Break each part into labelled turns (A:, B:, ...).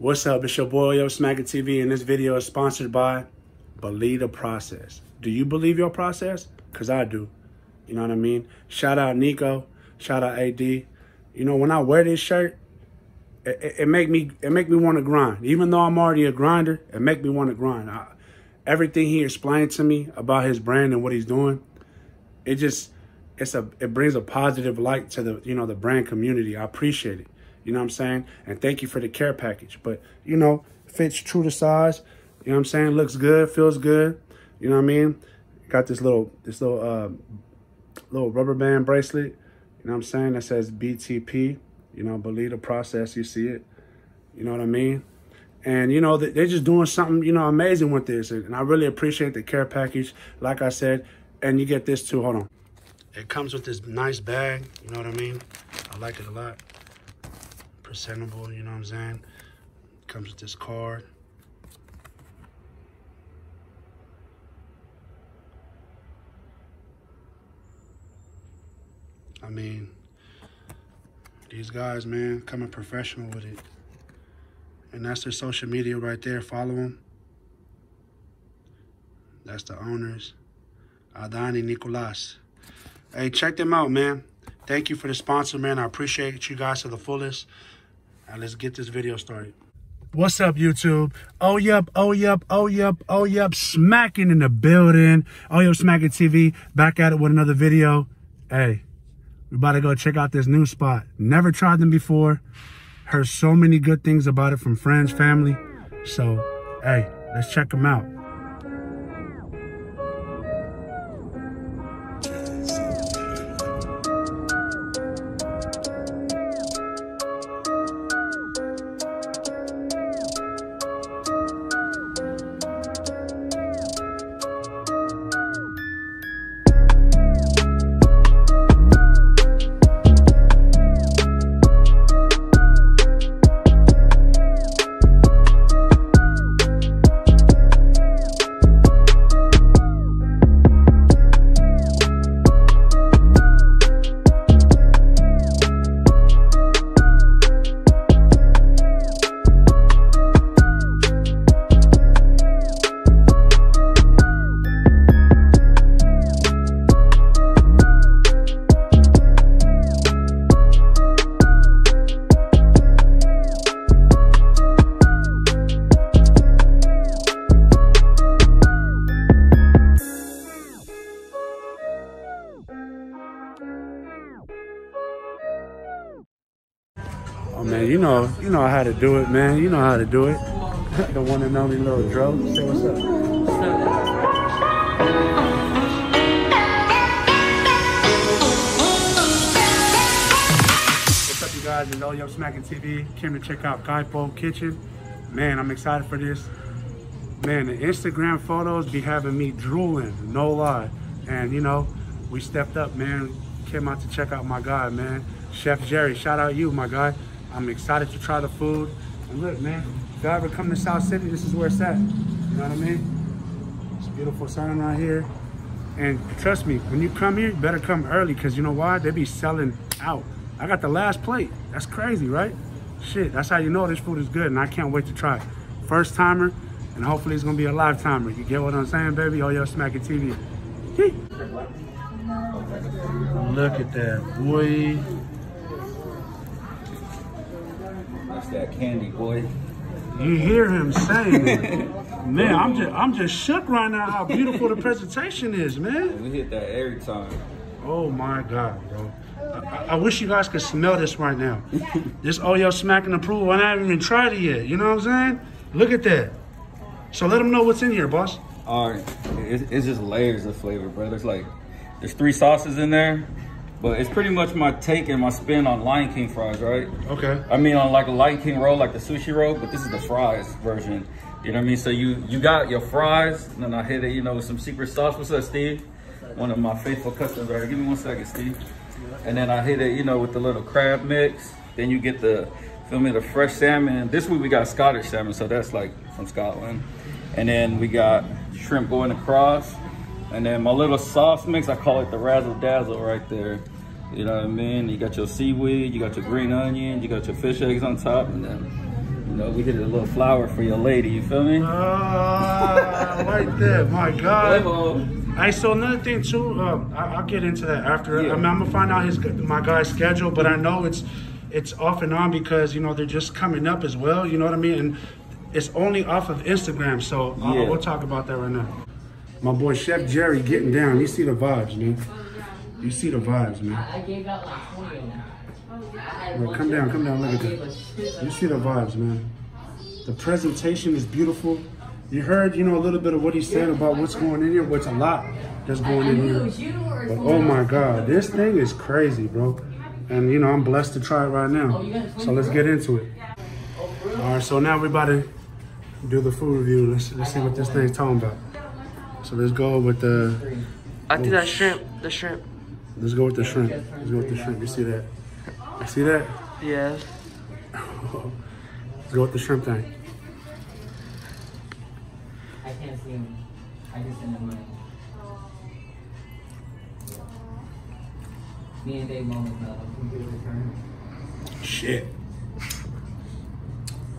A: What's up? It's your boy Yo Smacking TV, and this video is sponsored by Believe the Process. Do you believe your process? Cause I do. You know what I mean? Shout out Nico. Shout out AD. You know when I wear this shirt, it, it, it make me it make me want to grind. Even though I'm already a grinder, it make me want to grind. I, everything he explained to me about his brand and what he's doing, it just it's a it brings a positive light to the you know the brand community. I appreciate it. You know what I'm saying? And thank you for the care package. But you know, fits true to size. You know what I'm saying? Looks good, feels good. You know what I mean? Got this little this little uh little rubber band bracelet. You know what I'm saying? That says BTP. You know, believe the process. You see it. You know what I mean? And, you know, they're just doing something, you know, amazing with this. And I really appreciate the care package, like I said. And you get this too. Hold on. It comes with this nice bag. You know what I mean? I like it a lot. Presentable, you know what I'm saying? Comes with this card. I mean, these guys, man, coming professional with it. And that's their social media right there. Follow them. That's the owners. Adani Nicolas. Hey, check them out, man. Thank you for the sponsor, man. I appreciate you guys to the fullest. Now let's get this video started. What's up, YouTube? Oh, yep, oh, yep, oh, yep, oh, yep, Smacking in the building. Oh, yep, Smacking TV. Back at it with another video. Hey, we about to go check out this new spot. Never tried them before. Heard so many good things about it from friends, family. So, hey, let's check them out. Oh man, you know, you know how to do it, man. You know how to do it. the one and only little Dro. Say what's up. What's up, you guys? It's Yo Smacking TV. Came to check out Kaipo Kitchen. Man, I'm excited for this. Man, the Instagram photos be having me drooling, no lie. And you know, we stepped up, man. Came out to check out my guy, man. Chef Jerry, shout out you, my guy. I'm excited to try the food. And look, man, if you ever come to South City, this is where it's at. You know what I mean? It's a beautiful sign right here. And trust me, when you come here, you better come early because you know why? They be selling out. I got the last plate. That's crazy, right? Shit, that's how you know this food is good and I can't wait to try it. First timer, and hopefully it's gonna be a lifetimer. You get what I'm saying, baby? Oh, yo, Smacking TV. Look at that, boy.
B: That's that candy, boy.
A: You hear him saying. Man, I'm just I'm just shook right now how beautiful the presentation is, man.
B: We hit that every time.
A: Oh my God, bro. I, I wish you guys could smell this right now. this Oyo smacking approval, and I haven't even tried it yet. You know what I'm saying? Look at that. So let them know what's in here, boss.
B: All right, it's, it's just layers of flavor, bro. There's like, there's three sauces in there, but it's pretty much my take and my spin on Lion King fries, right?
A: Okay.
B: I mean, on like a Lion King roll, like the sushi roll, but this is the fries version. You know what I mean? So you you got your fries, and then I hit it, you know, with some secret sauce. What's up, Steve? One of my faithful customers right here. Give me one second, Steve. And then I hit it, you know, with the little crab mix. Then you get the, feel me, the fresh salmon. This week we got Scottish salmon, so that's like from Scotland. And then we got shrimp going across. And then my little sauce mix, I call it the razzle dazzle right there. You know what I mean? You got your seaweed, you got your green onion, you got your fish eggs on top, and then You know, we did a little flower for your lady. You feel me?
A: Ah, like that. My God.
B: Level.
A: Hey, so another thing too, um, I, I'll get into that after.
B: Yeah.
A: I mean, I'm gonna find out his my guy's schedule, but I know it's it's off and on because you know they're just coming up as well. You know what I mean? And it's only off of Instagram, so uh,
B: Yeah.
A: we'll talk about that right now. My boy Chef Jerry getting down. You see the vibes, man. Oh, you see the vibes, man.
C: I gave out like 20 of them. I had
A: Bro,
C: one
A: come down, come down, look at that.
C: a shit ton
A: You see the vibes, man. The presentation is beautiful. You heard, you know, a little bit of what he said about what's going in here, what's a lot that's going
C: I
A: in here.
C: was you or
A: But oh my. God, this thing is crazy, bro. And you know, I'm blessed to try it right now.
C: Oh, you got a
A: So let's get into it.
C: Oh, for real?
A: All right, so now we're about to do the food review. Let's let's see what this thing's talking about. So let's go with the
D: I think that shrimp, the shrimp.
A: let's go with the shrimp. Let's go with the shrimp. You see that? You see that?
D: Yeah.
A: Let's go with the shrimp thing.
C: I can't see him. I just sent him money. Me and Dave Mullins know. Computer return.
A: Shit.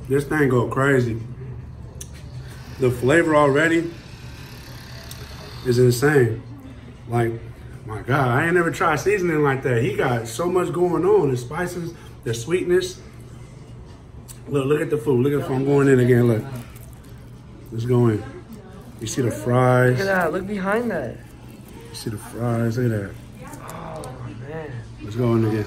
A: This thing go crazy. The flavor already is insane. Like, my God, I ain't never tried seasoning like that. He got so much going on. The spices, the sweetness. Look, look at the food. Look at the food. I'm going in again. Look. Let's go in. You see the fries.
D: Look at that. Look behind that.
A: You see the fries. Look at that.
D: Oh man.
A: Let's go in again.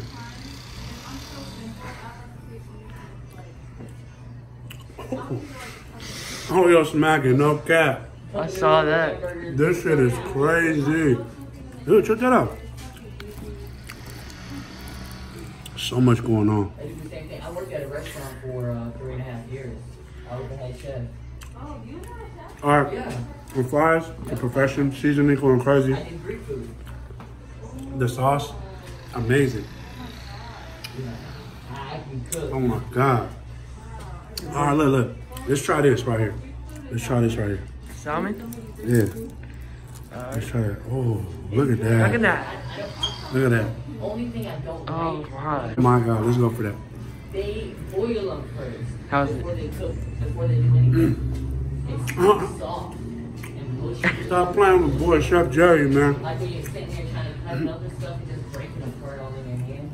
A: Oh, you're smacking, no cap.
D: I saw that.
A: This shit is crazy. Dude, check that out. So much going on.
C: I do the same thing. I worked at a restaurant for uh, three and a half years. I was the head chef.
A: All right,
C: Yeah.
A: the fries, the profession, seasoning going crazy.
C: I did
A: The sauce, amazing.
C: I can cook.
A: Oh my God. All right, look, look. Let's try this right here. Let's try this right here.
D: Salmon?
A: Yeah. Let's try that. Oh, look at that.
D: Look at that.
A: Look at that.
C: Only thing I don't
D: Oh
C: like,
D: my.
A: Oh my God, let's go for that.
C: they boil them first.
D: How's it?
C: before they cook, before they do anything. Mm. It's
A: Uh-uh.
C: soft and mushy.
A: Stop playing with boy Chef Jerry, man.
C: Like when you're sitting there trying to cut up and stuff and just breaking apart all in your hand.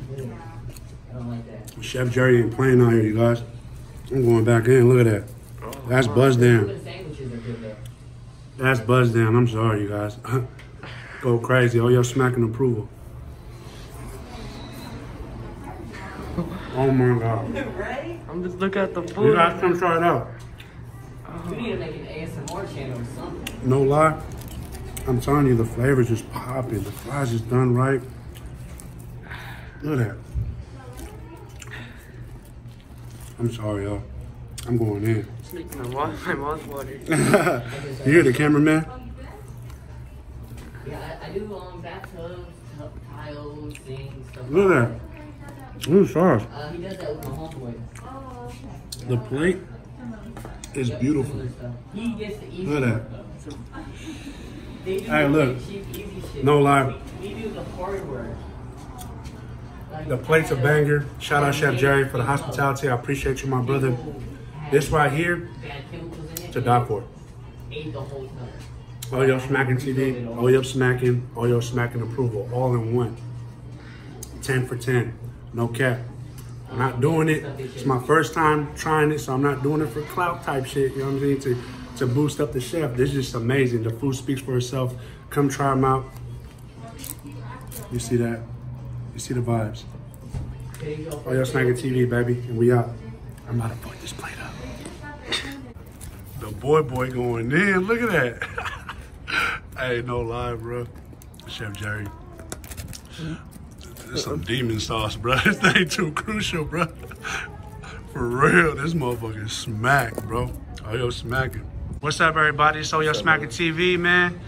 C: I don't like that.
A: Chef Jerry ain't playing out here, you guys. I'm going back in. Look at that. Oh, That's buzz down. That's buzz down. I'm sorry, you guys. Go crazy. Oh, you're smacking approval. Oh my God.
C: Right?
D: I'm just looking at the food.
A: You
D: food.
A: guys come try it out.
C: We need to make an ASMR channel or something.
A: No lie. I'm telling you, the flavor's just popping. The fries is done right. Look at that. I'm sorry, y'all. I'm going in.
D: It's making my mouth, my mouth water.
A: you hear the cameraman?
C: Yeah, I, I do um bathtubs, tiles, things, stuff.
A: Look at that. Ooh, sauce.
C: Uh, he does that with my homeboy.
A: The plate is
C: Yep,
A: beautiful.
C: He gets the easy
A: Look at
C: that. They do
A: Hey,
C: the
A: look.
C: cheap, easy shit.
A: No lie.
C: We, we do the hard work. Like,
A: The plate's a banger. Shout out Chef Jerry for the hospitality. I appreciate you, my brother. This right here,
C: in
A: to die for. Oh, yo, smacking TV. Oh, yo, smacking. Oh, yo, smacking approval. All in one. 10 for 10. No cap. I'm not doing it. It's my first time trying it, so I'm not doing it for clout type shit. You know what I'm saying? To, to boost up the chef. This is just amazing. The food speaks for itself. Come try them out. You see that? You see the vibes.
C: Y'all
A: Oh, yo, smacking TV, baby. And we out. I'm about to put this plate boy boy going in. Look at that. I ain't no lie, bro. Chef Jerry. This some demon sauce, bro. This thing too crucial, bro. For real, this motherfucker smack, bro. Oh, yo, smacking. What's up, everybody? So, yo, smacking TV, man.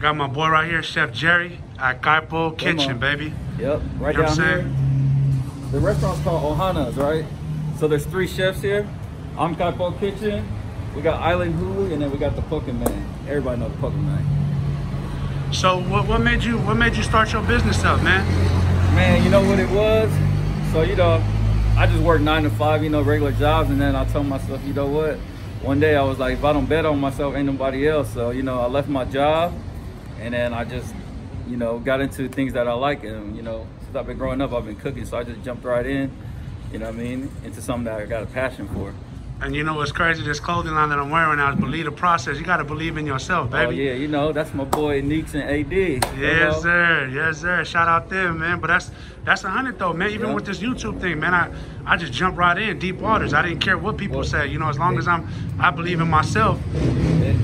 A: Got my boy right here, Chef Jerry at Kaipo Kitchen, baby.
B: Yep, right
A: You know what
B: down
A: I'm
B: here.
A: saying?
B: The restaurant's called Ohana's, right? So there's three chefs here. I'm Kaipo Kitchen. We got Island Huli, and then we got the Pokemon. Everybody knows the Pokemon.
A: So, what, what made you what made you start your business up, man?
B: Man, you know what it was? So, you know, I I just worked nine to five, you know, regular jobs, and then I told myself, you know what? One day I was like, if I don't bet on myself, ain't nobody else. So you know, I left my job, and then I just, you know, got into things that I like, and you know, since I've been growing up, I've been cooking, so I just jumped right in. You know what I mean? Into something that I got a passion for.
A: And you know what's crazy? This clothing line that I'm wearing now is believe the process. You got to believe in yourself, oh, baby.
B: Oh yeah, you know, that's my boy Neeks and AD.
A: Yes,
B: know?
A: sir. Yes, sir. Shout out them, man. But that's that's a hundred though, man. Even
B: Yeah.
A: with this YouTube thing, man, I I just jumped right in deep waters. I didn't care what people
B: Well,
A: say. You know, as long as I'm I believe in myself.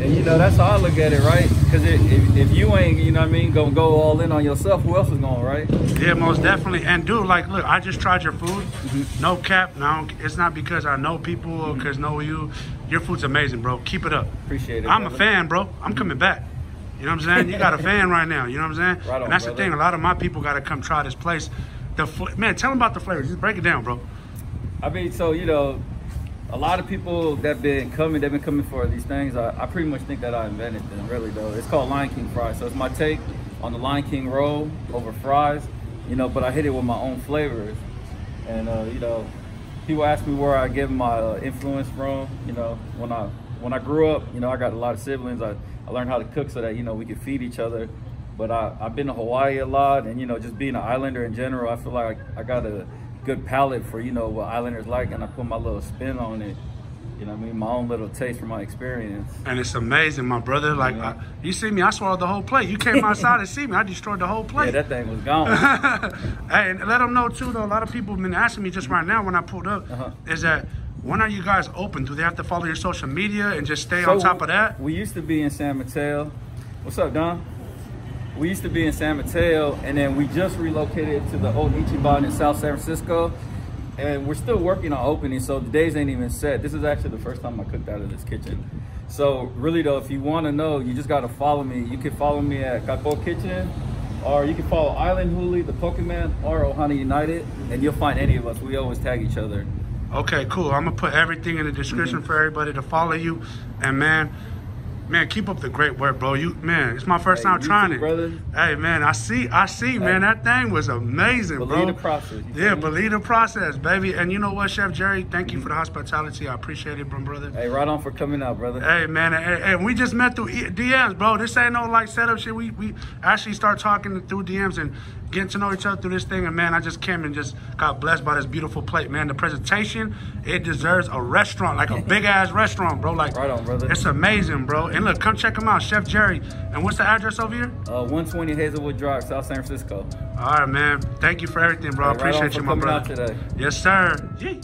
B: And, you know, that's how I look at it, right? Because if, if you ain't, you know what I mean, gonna go all in on yourself, who else is going, right?
A: Yeah, most definitely. And dude, like, look, I just tried your food.
B: Mm-hmm.
A: No cap. Now it's not because I know people or because know you. Your food's amazing, bro. Keep it up.
B: Appreciate it.
A: I'm a fan, bro. I'm coming back. You know what I'm saying? You got a fan right now. You know what I'm saying?
B: Right on,
A: and that's the thing. A lot of my people got to come try this place. The man, tell them about the flavors. Just break it down, bro.
B: I mean, so you know, a lot of people that been coming, they've been coming for these things. I, I pretty much think that I invented them, really though. It's called Lion King fries. So it's my take on the Lion King roll over fries, you know. But I hit it with my own flavors, and uh, you know, people ask me where I get my uh, influence from. You know, when I when I grew up, you know, I got a lot of siblings. I, I learned how to cook so that you know we could feed each other. But I, I've been to Hawaii a lot, and you know, just being an islander in general, I feel like I got a good palate for you know what islanders like, and I put my little spin on it. You know, what I mean, my own little taste from my experience.
A: And it's amazing, my brother. Like,
B: Yeah.
A: I, you see me, I swallowed the whole plate. You came outside and see me, I destroyed the whole plate.
B: Yeah, that thing was gone.
A: hey, and let them know too, though. A lot of people have been asking me just right now when I pulled up,
B: Uh-huh.
A: is that when are you guys open? Do they have to follow your social media and just stay on top of that?
B: We used to be in San Mateo. What's up, Don? We used to be in San Mateo, and then we just relocated to the old Ichiban in South San Francisco. And we're still working on opening, so the days ain't even set. This is actually the first time I cooked out of this kitchen. So really though, if you want to know, you just got to follow me. You can follow me at Kaipo Kitchen, or you can follow Island Huli, the Pokemon, or Ohana United, and you'll find any of us. We always tag each other.
A: Okay, cool. I'm gonna put everything in the description for everybody to follow you. And man, man, keep up the great work, bro. You man, it's my first
B: Hey,
A: time trying
B: too,
A: it.
B: brother.
A: Hey man, I see, I see, man. That thing was amazing,
B: Believe
A: bro.
B: the process,
A: Yeah, believe the process, baby. And you know what, Chef Jerry? Thank you for the mm-hmm. hospitality. I appreciate it, bro, brother.
B: Hey, right on for coming out, brother.
A: Hey man, and, and we just met through DMs, bro. This ain't no like setup shit. We we actually start talking through DMs and getting to know each other through this thing. And man, I just came and just got blessed by this beautiful plate, man. The presentation, it deserves a restaurant, like a big ass restaurant, bro. Like
B: Right on, brother.
A: It's amazing, bro. And look, come check him out, Chef Jerry. And what's the address over here?
B: Uh, 120 Hazelwood Drive, South San Francisco.
A: All right, man. Thank you for everything, bro. I
B: right on
A: appreciate
B: for
A: you, my
B: coming out
A: brother.
B: today.
A: Yes, sir. Yee.